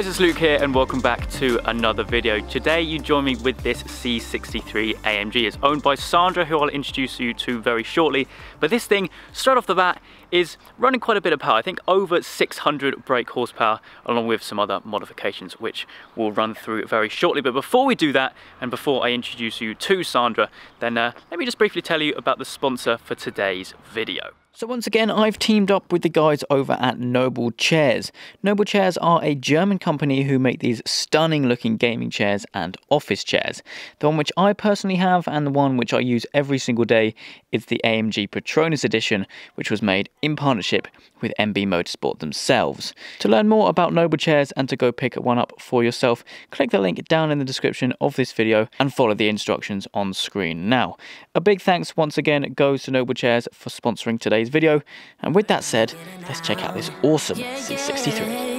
guys, it's Luke here and welcome back to another video. Today you join me with this C63 AMG. It's owned by Sandra, who I'll introduce you to very shortly. But this thing, straight off the bat, is running quite a bit of power. I think over 600 brake horsepower, along with some other modifications, which we'll run through very shortly. But before we do that, and before I introduce you to Sandra, then uh, let me just briefly tell you about the sponsor for today's video. So once again, I've teamed up with the guys over at Noble Chairs. Noble Chairs are a German company who make these stunning looking gaming chairs and office chairs. The one which I personally have and the one which I use every single day is the AMG Petronas edition, which was made in partnership with MB Motorsport themselves. To learn more about Noble Chairs and to go pick one up for yourself, click the link down in the description of this video and follow the instructions on screen now. A big thanks once again goes to Noble Chairs for sponsoring today's video. And with that said, let's check out this awesome C63.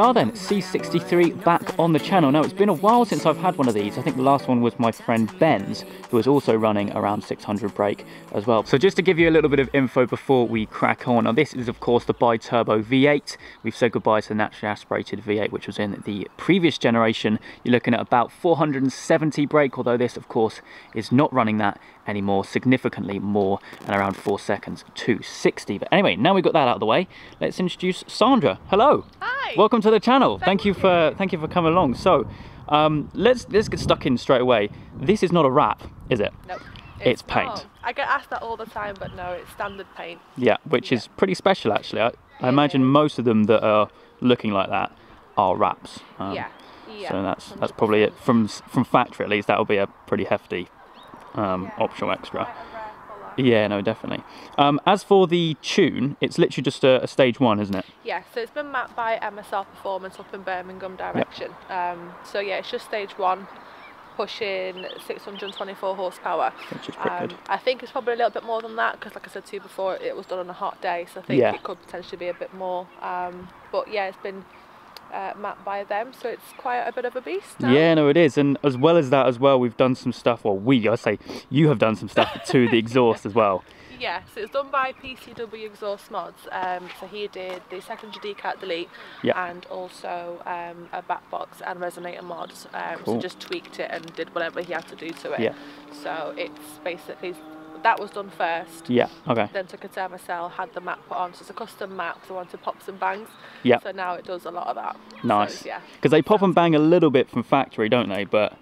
Are then, C63 back on the channel. Now it's been a while since I've had one of these. I think the last one was my friend Ben's, who was also running around 600 brake as well. So just to give you a little bit of info before we crack on. Now this is of course the bi-turbo V8. We've said goodbye to the naturally aspirated V8, which was in the previous generation. You're looking at about 470 brake, although this of course is not running that anymore, significantly more and around four seconds to 60. But anyway, now we've got that out of the way, let's introduce Sandra. Hello. Hi. Welcome to the channel. Thank, thank you, you for thank you for coming along. So um, let's let's get stuck in straight away. This is not a wrap, is it? Nope. It's, it's paint. I get asked that all the time, but no, it's standard paint. Yeah, which yeah. is pretty special actually. I, I imagine most of them that are looking like that are wraps. Um, yeah. Yeah, so that's 100%. that's probably it from from factory at least. That will be a pretty hefty um, yeah, optional extra. Yeah, no, definitely. Um, as for the tune, it's literally just a, a, stage one, isn't it? Yeah, so it's been mapped by MSL Performance up in Birmingham direction. Yep. Um, so yeah, it's just stage one, pushing 624 horsepower. Which is pretty um, good. I think it's probably a little bit more than that because, like I said to you before, it was done on a hot day, so I think yeah. it could potentially be a bit more. Um, but yeah, it's been uh, mapped by them, so it's quite a bit of a beast. Now. Yeah, no, it is, and as well as that, as well, we've done some stuff. Well, we, I say, you have done some stuff to the exhaust as well. Yeah, so it's done by PCW Exhaust Mods. Um, so he did the secondary decat delete and also um, a back box and resonator mods. Um, cool. So just tweaked it and did whatever he had to do to it. Yeah. So it's basically that was done first. Yeah, okay. Then took it to MSL, had the map put on. So it's a custom map, so I wanted pops and bangs. Yeah. So now it does a lot of that. Nice. So, yeah. Because they pop and bang a little bit from factory, don't they? But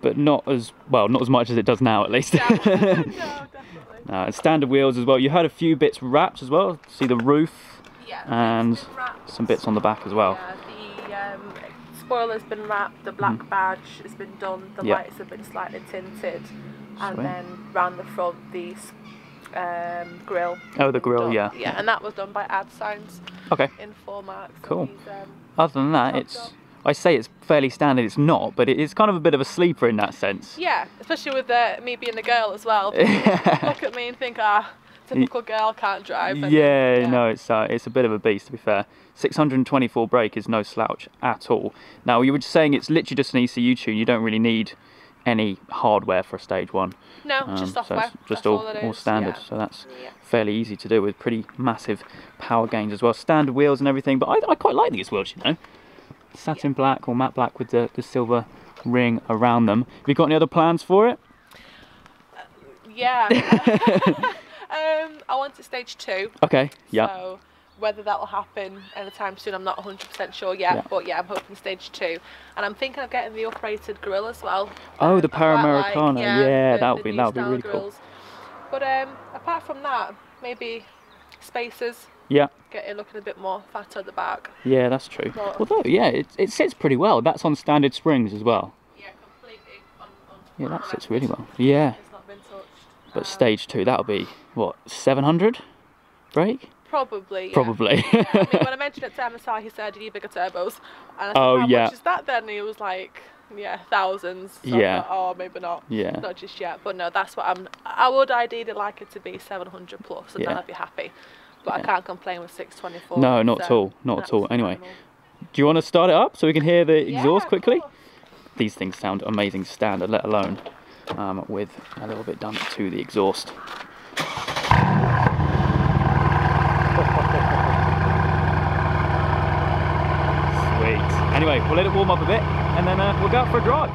but not as well, not as much as it does now, at least. Yeah. no, definitely. Uh, standard wheels as well. You had a few bits wrapped as well. See the roof yeah, and some bits on the back as well. Yeah, the um, spoiler's been wrapped, the black mm. badge has been done, the lights have been slightly tinted and then round the front the um, grill. Oh, the grill, done. yeah. Yeah, and that was done by Ad Signs. Okay. In format. So cool. Um, Other than that, it's. I say it's fairly standard. It's not, but it's kind of a bit of a sleeper in that sense. Yeah, especially with uh, me being the girl as well. look at me and think, ah, typical girl can't drive. Yeah, yeah, no, it's uh, it's a bit of a beast to be fair. 624 brake is no slouch at all. Now you were just saying it's literally just an ECU tune. You don't really need any hardware for a stage one. No, um, just software. So just all, all, all standard. Yeah. So that's yeah. fairly easy to do with pretty massive power gains as well. Standard wheels and everything. But I, I quite like these wheels, you know. Satin yeah. black or matte black with the, the silver ring around them. Have you got any other plans for it? Uh, yeah. um, I want it stage two. Okay. Yeah. So whether that will happen anytime soon, I'm not 100% sure yet. Yeah. But yeah, I'm hoping stage two. And I'm thinking of getting the uprated grill as well. Oh, the Panamericana. Like, yeah, yeah that would be that would be really grills. cool. But um, apart from that, maybe spacers. Yeah. Get it looking a bit more fat at the back. Yeah, that's true. But Although, yeah, it, it sits pretty well. That's on standard springs as well. Yeah, completely. On, on yeah, that sits really well. Yeah. It's not been touched. But um, stage two, that'll be, what, 700 brake? Probably. Yeah. Probably. yeah, I mean, when I mentioned it to MSL, he said, "You need bigger turbos." And I said, oh How yeah. much is that then? And he was like, "Yeah, thousands. So yeah. Thought, oh, maybe not. Yeah. Not just yet. But no, that's what I'm. I would ideally like it to be 700 plus, and yeah. then I'd be happy. but yeah. I can't complain with 624. No, not so at all, not at all. Anyway, do you want to start it up so we can hear the exhaust yeah, quickly? These things sound amazing standard, let alone um, with a little bit done to the exhaust. Sweet. Anyway, we'll let it warm up a bit and then uh, we'll go out for a drive.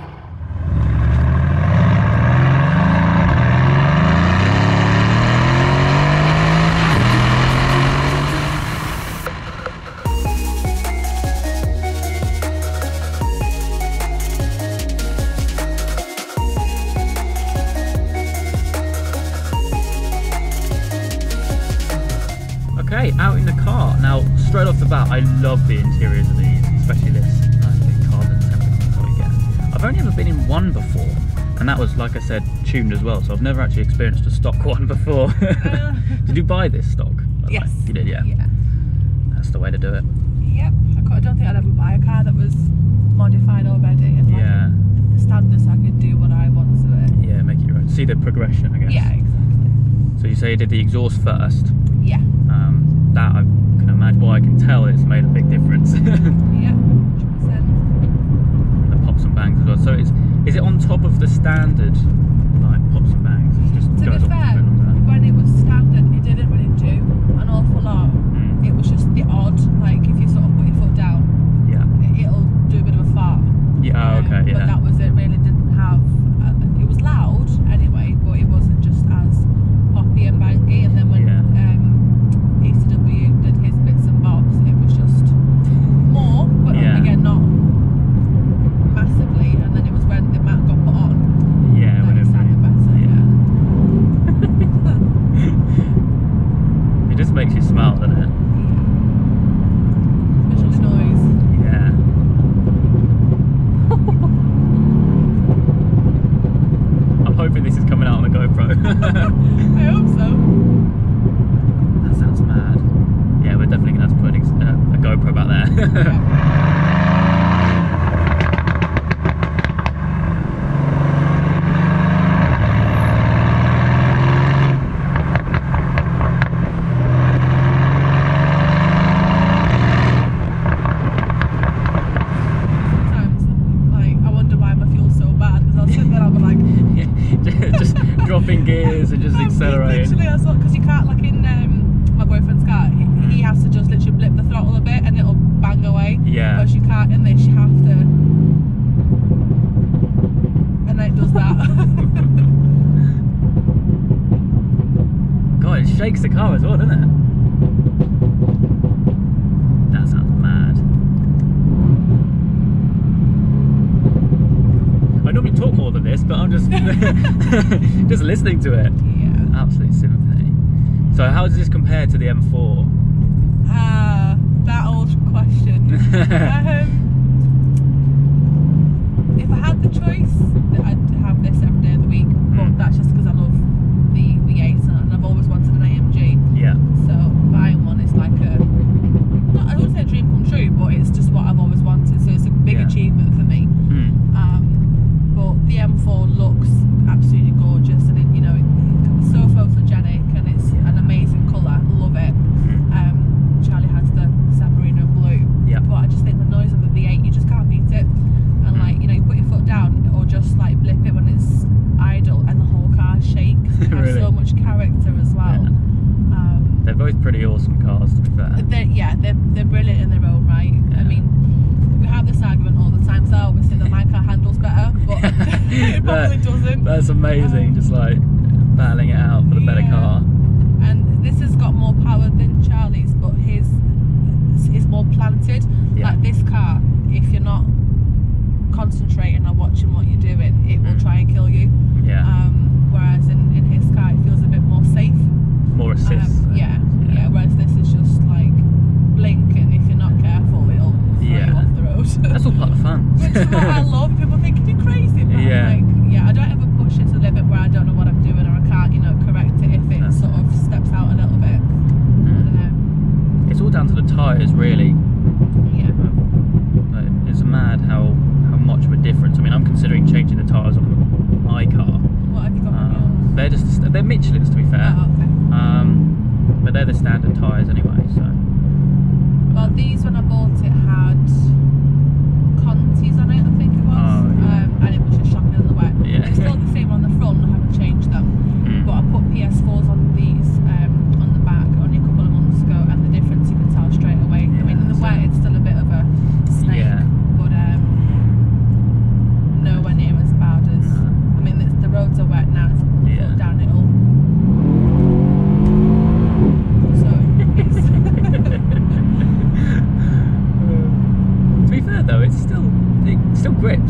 Okay, out in the car. Now, straight off the bat, I love the interiors of these, only ever been in one before, and that was, like I said, tuned as well, so I've never actually experienced a stock one before. Uh, did you buy this stock? Yes. You did, yeah? Yeah. That's the way to do it. Yep. I don't think I'd ever buy a car that was modified already and yeah. like standard so I could do what I want to it. Yeah, make it your own. See the progression, I guess. Yeah, exactly. So you say you did the exhaust first? Yeah. Um, that I can imagine, well I can tell it's made a big difference. yeah, 100%. The pops and bangs as well. So it's, is it on top of the standard like pops and bangs? It's just to be fair, when it was standard it didn't really do an awful lot. Mm. It was just the odd, like if you sort of put your foot down, yeah, it, will do a bit of a fart. Yeah, oh, okay, um, yeah. But that was it, really didn't have, uh, it was loud anyway, but it wasn't just as poppy and bangy and then when yeah. um, PCW did his bits and bobs. It was just more, but yeah. again not massively. And then it was when the map got put on. Yeah, when it sounded better. Yeah. it just makes you smile, doesn't it? Yeah. Especially noise. Yeah. I'm hoping this is coming out on a GoPro. I hope so sounds mad. Yeah, we're definitely going to have to put a, a GoPro back there. just dropping gears and just accelerating. Literally, I because you can't like in um, boyfriend's car, he, he, has to just literally blip the throttle a bit and it'll bang away. Yeah. Whereas you can't in this, you have to. And then it does that. God, it shakes the car as well, doesn't it? That sounds mad. I normally talk more than this, but I'm just just listening to it. Yeah. Absolute symphony. So how does this compare to the M4? Ah, uh, that old question. um, if I had the choice, I'd have this every day of the week. But mm. that's just because I love the V8 and I've always wanted an AMG. Yeah. So buying one is like a, not, I wouldn't say a dream come true, but it's just what I've always wanted. So it's a big yeah. achievement for me. Mm. Um, but the M4 looks absolutely gorgeous and it, you know, it's so photogenic and it's an amazing colour, love it. Mm. Um, Charlie has the San Marino blue, yeah. but I just think the noise of the V8, you just can't beat it. And mm. like, you know, you put your foot down or just like blip it when it's idle and the whole car shakes. It has really? so much character as well. Yeah. Um, they're both pretty awesome cars to be fair. They're, yeah, they're, they're brilliant in their own right. Yeah. I mean, we have this argument all the time, so obviously the my car handles better, but it probably that, doesn't. That's amazing, um, just like battling it out for the yeah. better car and this has got more power than Charlie's but his is more planted yeah. like this car if you're not concentrating on watching what you're doing it will mm. try and kill you yeah um, whereas in, in his car it feels a bit more safe more assist um, yeah, yeah, yeah whereas this is just like blink and if you're not careful it'll throw yeah. you off the road that's all part of fun which is what I love people think you're crazy but yeah. like yeah, I don't ever push it to the limit where I don't know what I'm doing or I can't, you know, correct it if it no. sort of steps out a little bit. Mm. It's all down to the tyres, really. Yeah. But it's mad how how much of a difference. I mean, I'm considering changing the tyres on my car. What have you got um, They're just they're Michelin's, to be fair. Oh, okay. Um, but they're the standard tyres anyway, so. Well, these when I bought it had Conti's on it.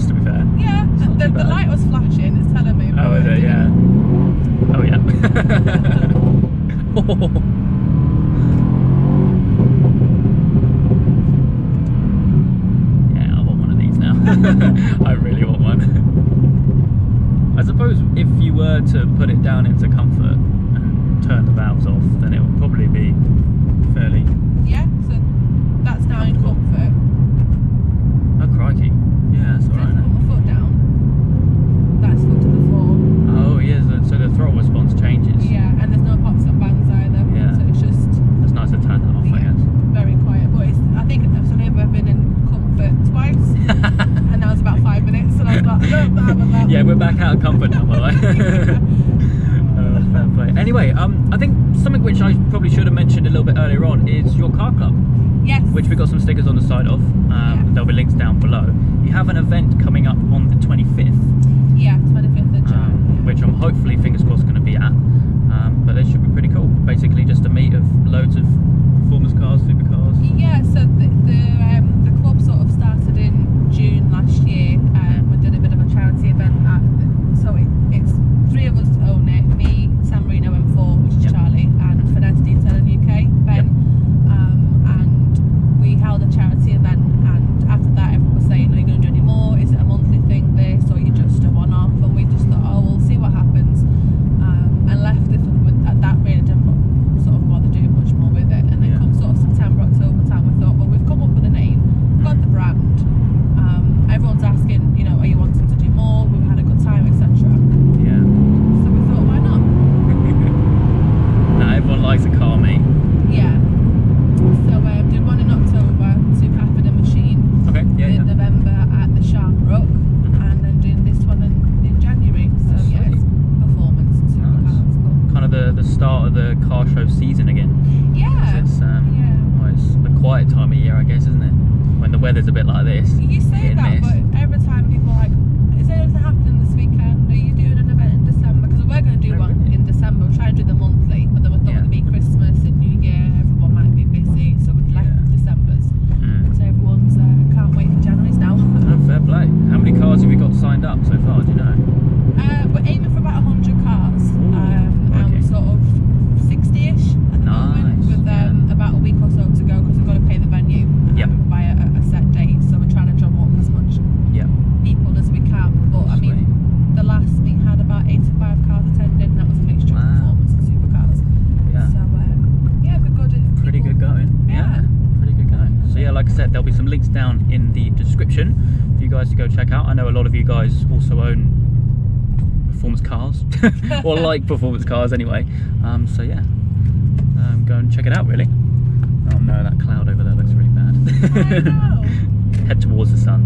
Fair. Yeah, the, the, light was flashing. It's telling me. Oh, is it? Yeah. Oh, yeah. yeah, I want one of these now. I really want one. I suppose if you were to put it down into comfort and turn the valves off, then it would probably be fairly. Yeah, so that's now in comfort. Oh crikey! That's alright. Put my foot down. That's foot to the floor. Oh yeah, so, so the throttle response changes. Yeah, and there's no pops and bangs either. Yeah. So it's just It's nice to turn that off, I yeah, guess. very quiet. But it's, I think I've only ever been in comfort twice, and that was about five minutes, and I was like, I don't have that. yeah, we're back out of comfort now, by the way. Uh, fair play. Anyway, um, I think something which I probably should have mentioned a little bit earlier on is your car club, Yes. which we got some stickers on the side of. Um, Yeah. There'll be links down below. You have an event coming up on the 25th, Yeah, 25th of Jan. um, which I'm hopefully, fingers crossed, going to be at. Um, but it should be pretty cool. Basically, just a meet of loads of performance cars, supercars. Yeah, so the the, um, the club sort of started in June last year. Um, we did a bit of a charity event. At, so it, it's three of us own it: me, San Marino M4, which is Yep. Charlie, and Finesse Detail in UK, Ben. Um, and we held a charity event. And after that, everyone was saying, "Are you going to do any more? Is it a monthly thing? This, or you just a one-off?" And we just thought, "Oh, we'll see what happens." Um, and left it with at that really didn't bo- sort of bother doing much more with it. And then Yeah. come sort of September, October time, we thought, well, we've come up with a name, got the brand. Um, everyone's asking, you know, are you wanting to do more? We've had a good time, etc. Yeah. So we thought, why not? now everyone likes a car, mate. Yeah. So um, did one in October to Caffeine and Machine, Okay. Yeah. in yeah. November at the Shamrock, and then doing this one in, in January. So yeah, it's performance and supercars. But Kind of the the start of the car show season again. yeah, It's um, yeah. well, it's the quiet time of year, I guess, isn't it? When the weather's a bit like this. You say hit and that, miss. but every time people are like, is there anything happening this weekend? Are you doing an event in December? Because we're going to do Oh, one really? in December. We're trying to do the monthly, but then we thought Yeah. it'd be Christmas and New Year. Everyone might be busy, so we'd left Yeah. December's. Mm. So everyone's uh, can't wait for January's now. Oh, fair play. How many cars have you got signed up so far? Do you know? uh, we're aiming for about 100 cars, Ooh, um, and okay. we're sort of 60ish at the moment, Nice, with um, about a week or so to go because we've got to pay the venue um, Yep. by a, a set date. So we're trying to drum up as much Yeah. people as we can. But I mean, the last meet had about 85 cars attending, and that was a mixture Wow. of performance and supercars. Yeah. So um, yeah, we're good. At Pretty people. good going. Yeah. Pretty good going. So yeah, like I said, there'll be some links down in the description for you guys to go check out. I know a lot of you guys also own performance cars or like performance cars anyway. Um, so yeah, um, go and check it out. Really. Oh no, that cloud over there looks really bad. Head towards the sun.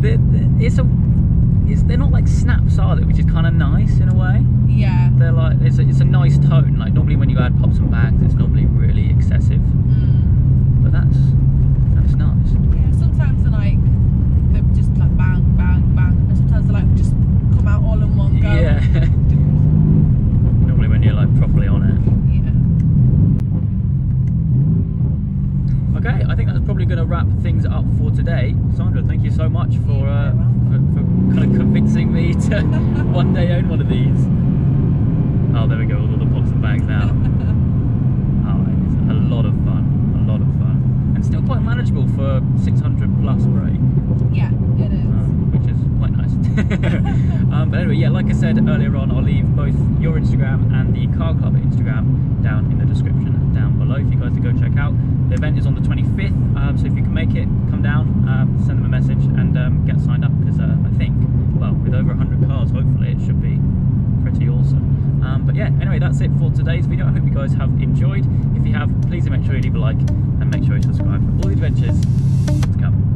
They're- they're- it's a, it's, they're not like snaps, are they? Which is kind of nice in a way. Yeah. They're like it's a, it's a nice tone. Like normally when you add pops and bangs, it's normally really excessive. Mm. But that's that's nice. Yeah. Sometimes they're like they're just like bang, bang, bang, and sometimes they like just come out all in one go. Yeah. normally when you're like properly on it. Yeah. Okay, I think that's probably going to wrap things up for today. Sandra, thank you so much for uh, for, for kind of convincing me to one day own one of these. Oh, there we go, all the pops and bangs now. Oh, it's a lot of fun, a lot of fun, and still quite manageable for 600 plus brake. Yeah, it is. um, which is quite nice. um, but anyway, yeah, like I said earlier on, I'll leave both your Instagram and the Car Club Instagram down in the description down below for you guys to go check out. The event is on the 25th, um, so if you can make it, come down, um, send them a message, and um, get signed up because uh, I think, well, with over 100 cars, hopefully it should be pretty awesome. Um, but yeah, anyway, that's it for today's video. I hope you guys have enjoyed. If you have, please make sure you leave a like and make sure you subscribe for all the adventures to come.